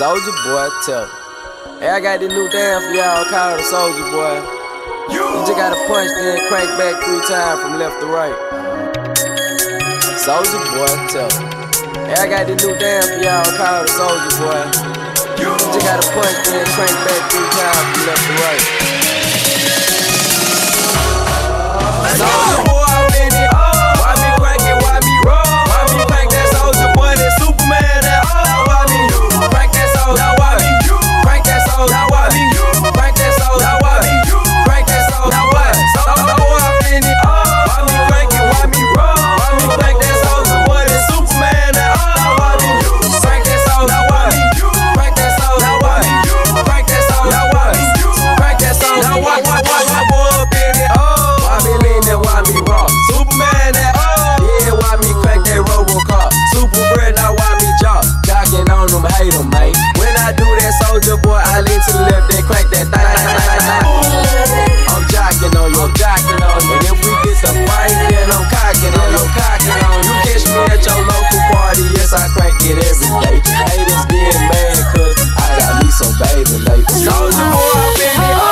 Soulja Boy Tell. Hey, I got this new damn for y'all called the Soulja Boy. You. just gotta punch, then crank back three times from left to right. Soulja Boy Tell. Hey, I got this new damn for y'all called the Soulja Boy. You. just gotta punch, then crank back three times from left to right. Soldier baby, baby. Cause the war, baby.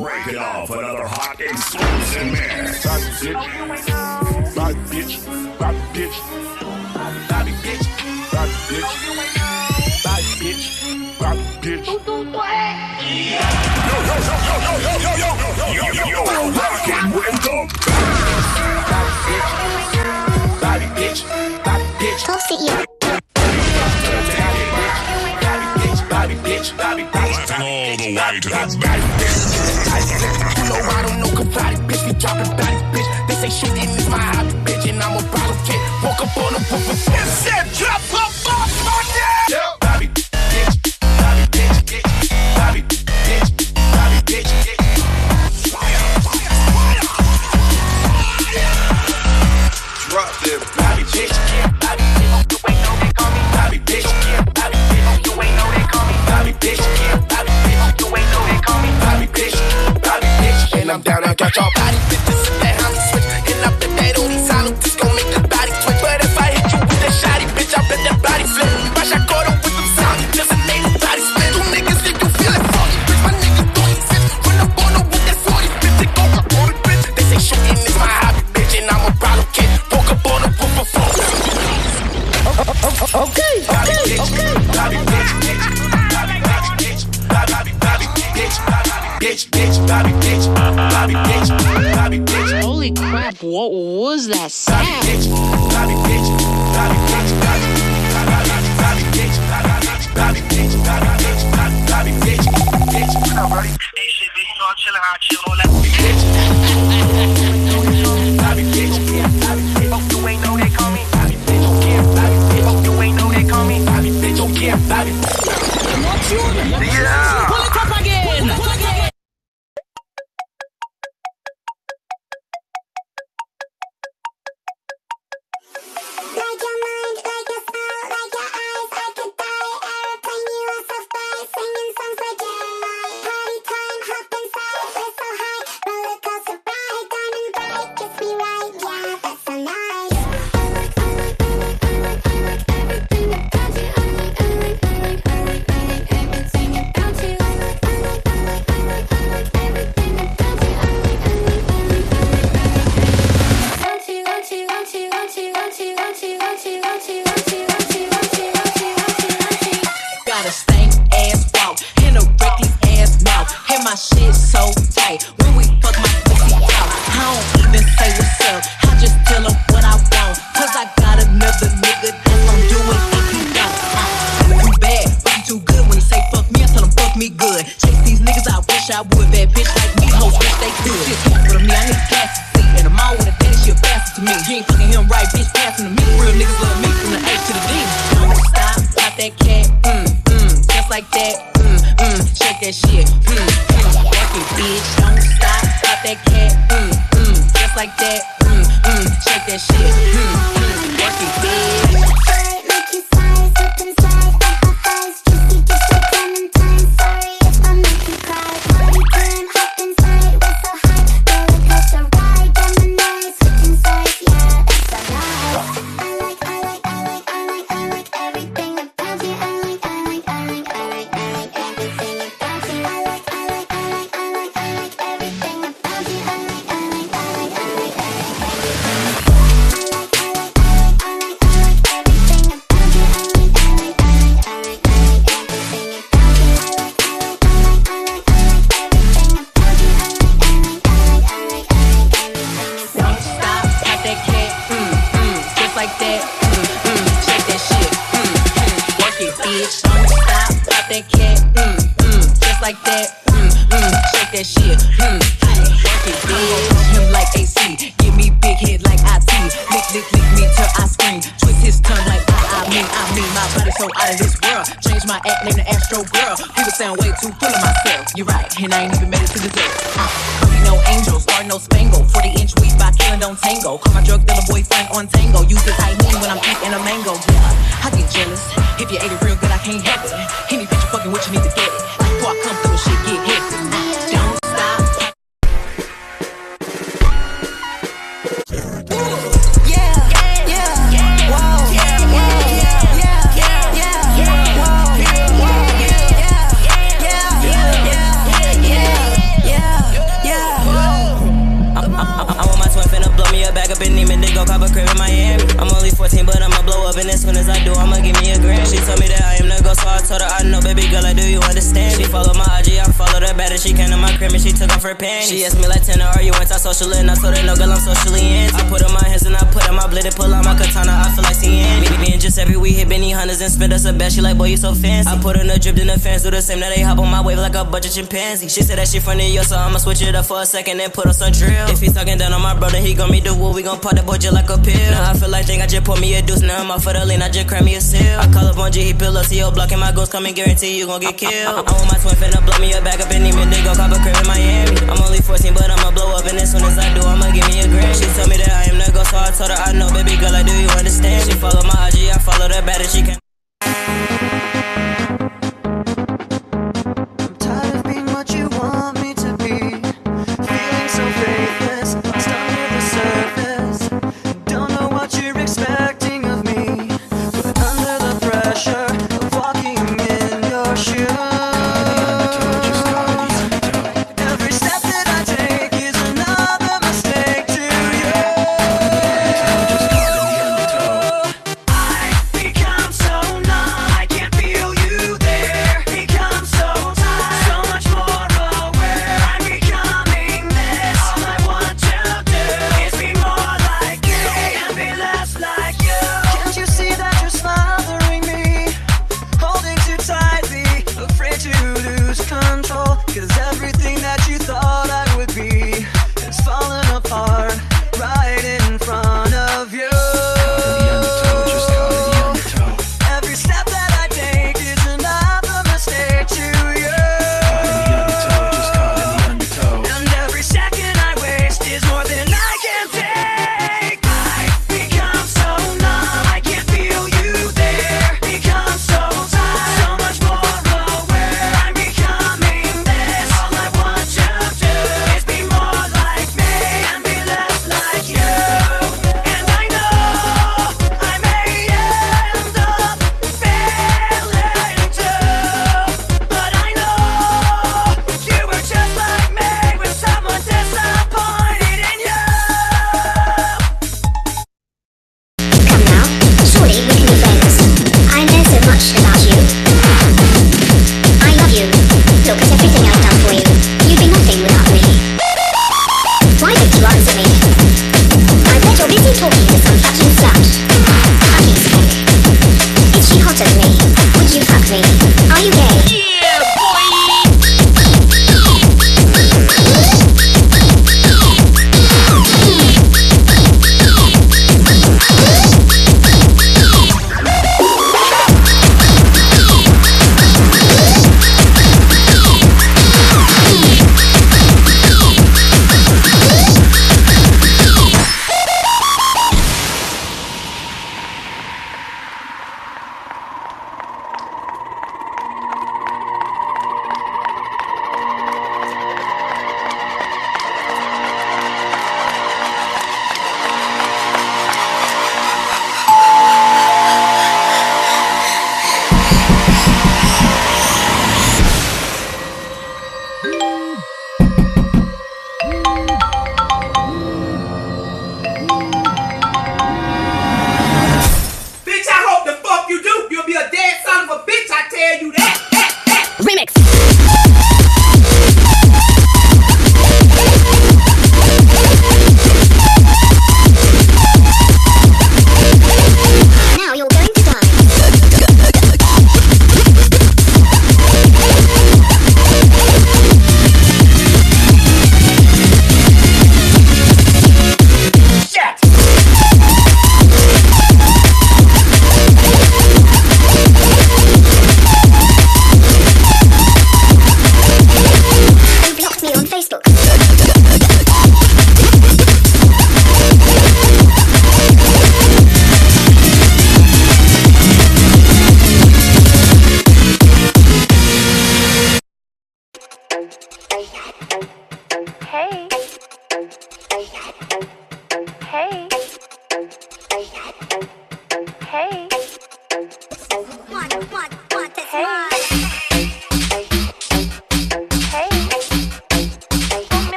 Break it off, another hot exclusive mix. Bobby bitch, Bobby bitch, Bobby bitch, Bobby bitch, Bobby bitch, Bobby bitch, Bobby bitch. Yo, yo, yo, yo, yo, yo, yo, yo, yo, yo, yo, yo, yo, with the bitch. Bitch, Bobby bitch, Bobby bitch. Go bitch, Bobby bitch, Bobby bitch naughty to those body bitch. I don't know karate, bitch. We dropping bodies, bitch. They say shooting is my hobby, bitch, and I'm a problem kid. Walk up on a roof and sounds that sound. my shit. Like that, mm, mm, shake that shit, mm, work it, bitch. Him like AC, give me big head like IT, lick, lick, lick me till I scream, twist his tongue like I, I mean, I mean, my body so out of this world. Change my act name to Astro Girl. People sound way too full of myself. You're right, and I ain't even made it to the day. Uh, no angel, star no spangle. 40 inch weed by killing don't tango. Call my drug dealer boyfriend I do, I'ma give me a She told me that I am the ghost, so I told her I know, baby girl, I do you understand? She follow my IG, I follow her better. She came to my crib and she took off her panties. She asked me like, Tina, are you anti-social? And I told her no, girl, I'm socially anti. I put on my hands and I put on my blade and pull out my katana. I feel like seeing me. Me and just every week hit Benny Hunters and spend us a bet. She like, boy, you so fancy. I put on a drip, then the fans do the same. Now they hop on my wave like a bunch of chimpanzees. She said that she from York, so I'ma switch it up for a second and put on some drill. If he's talking down on my brother, he gon' me do what we gon' pop that boy just like a pill. Now I feel like think I just pour me a deuce. Now I'm off for the lean, I just cram me a seal. Call up on G, he pill up, CO block, and my ghost come and guarantee you gon' get killed. I want my twin finna blow me a back up in Neiman, they go cop a crib in Miami. I'm only 14, but I'ma blow up, and as soon as I do, I'ma give me a grand. She told me that I am the ghost, so I told her I know, baby girl, I do you understand? She follow my IG, I follow that better, she can.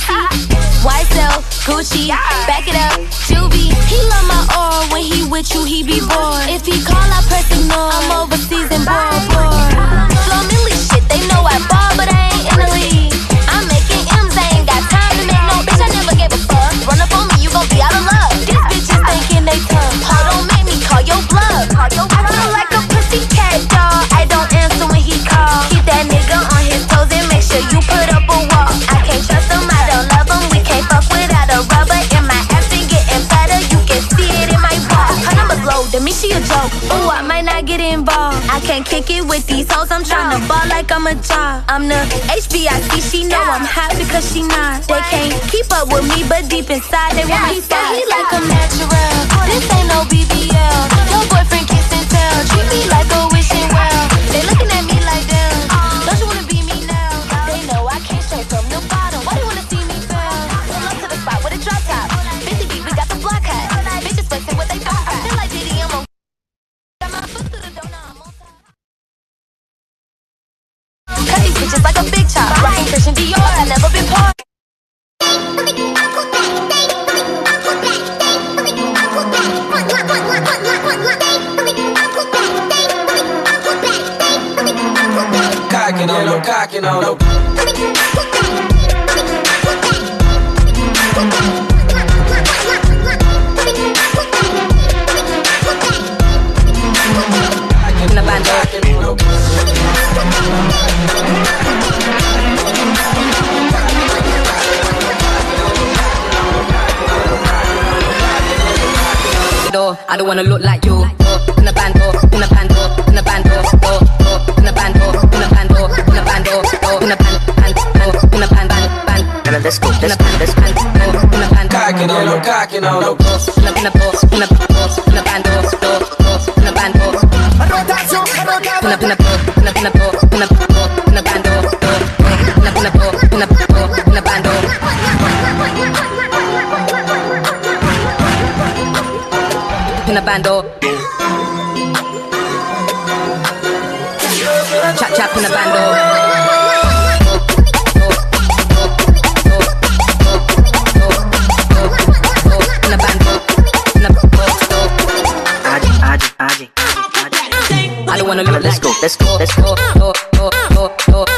See. YSL, Gucci, back it up, Juvie. He love my aura when he with you, he be bored. If he call, I press ignore. I'm overseas and bored, bored. Kick it with these hoes. I'm tryna ball like I'm a job. I'm the HBIC. She know I'm hot because she not. They can't keep up with me, but deep inside they want me. Say he like a natural. This ain't no BBL. Your boyfriend kiss and tell. Treat me like a Bitches like a big chop. Rockin' Christian Dior, I never been part. Cocking on no cocking on no. In the band, Cocking on no. Door. I don't wanna look like you. In the band, in the band, in the band, in the band, in the band, in the band, in the band, band, in the band, band, band. In the disco, in the band, this band, in the band, Cocking on no cocking on no. in the in I don't wanna look Let's go, let's go, uh, uh, let's go. Chap,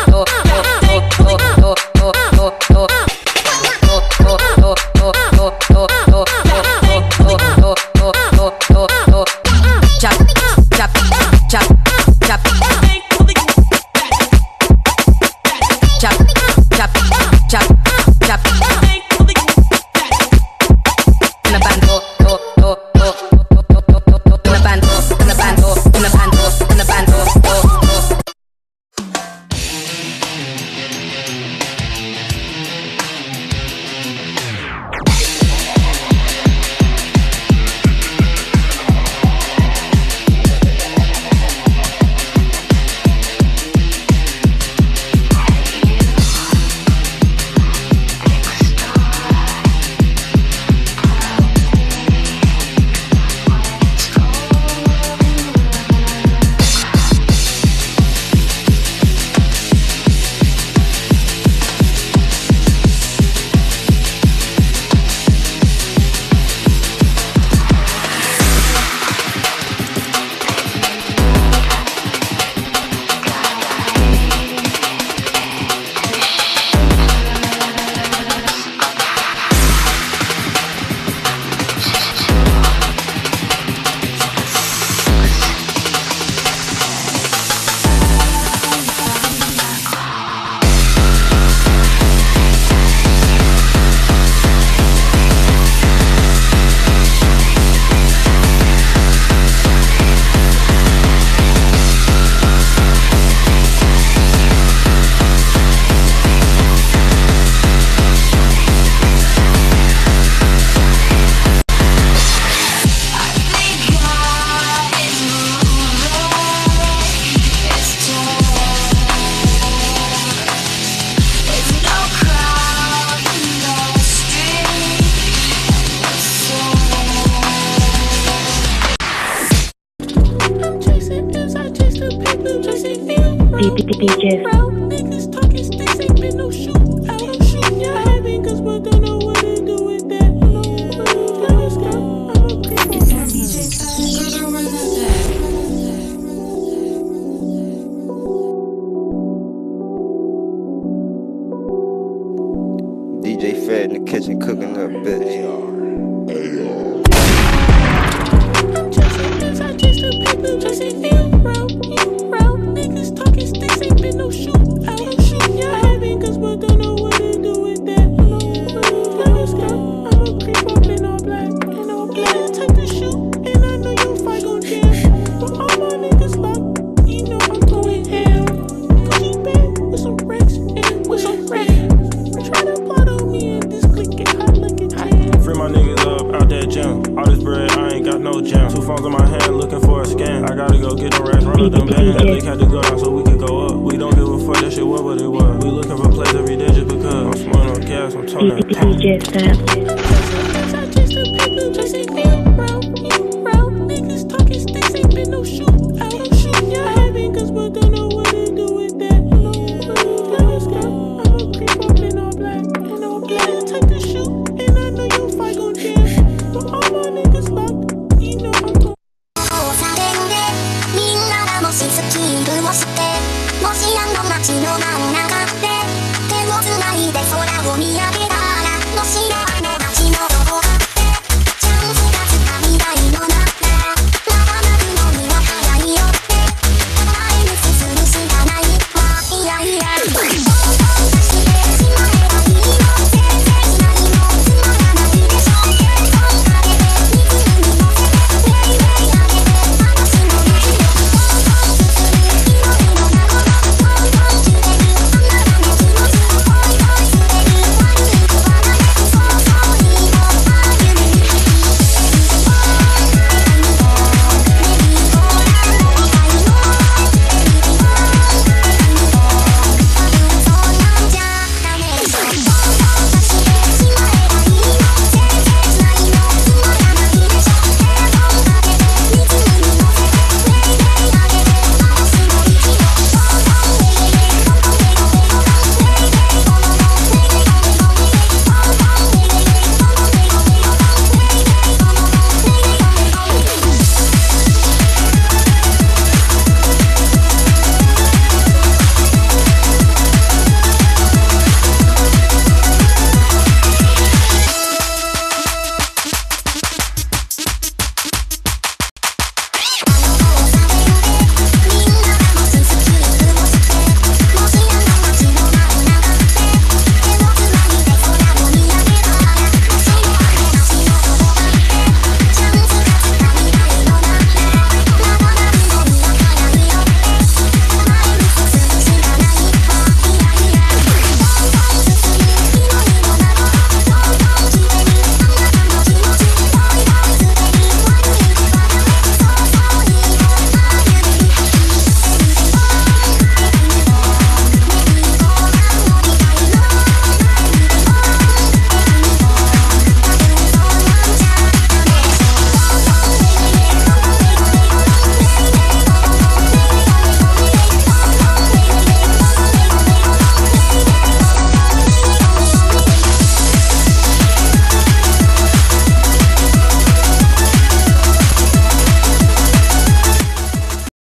DJ